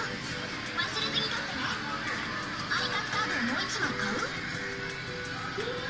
忘れずに取ってね。アイカツカードをもう1枚買う？